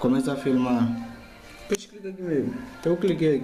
Começa a filmar. Pesquisa aqui mesmo. Então eu cliquei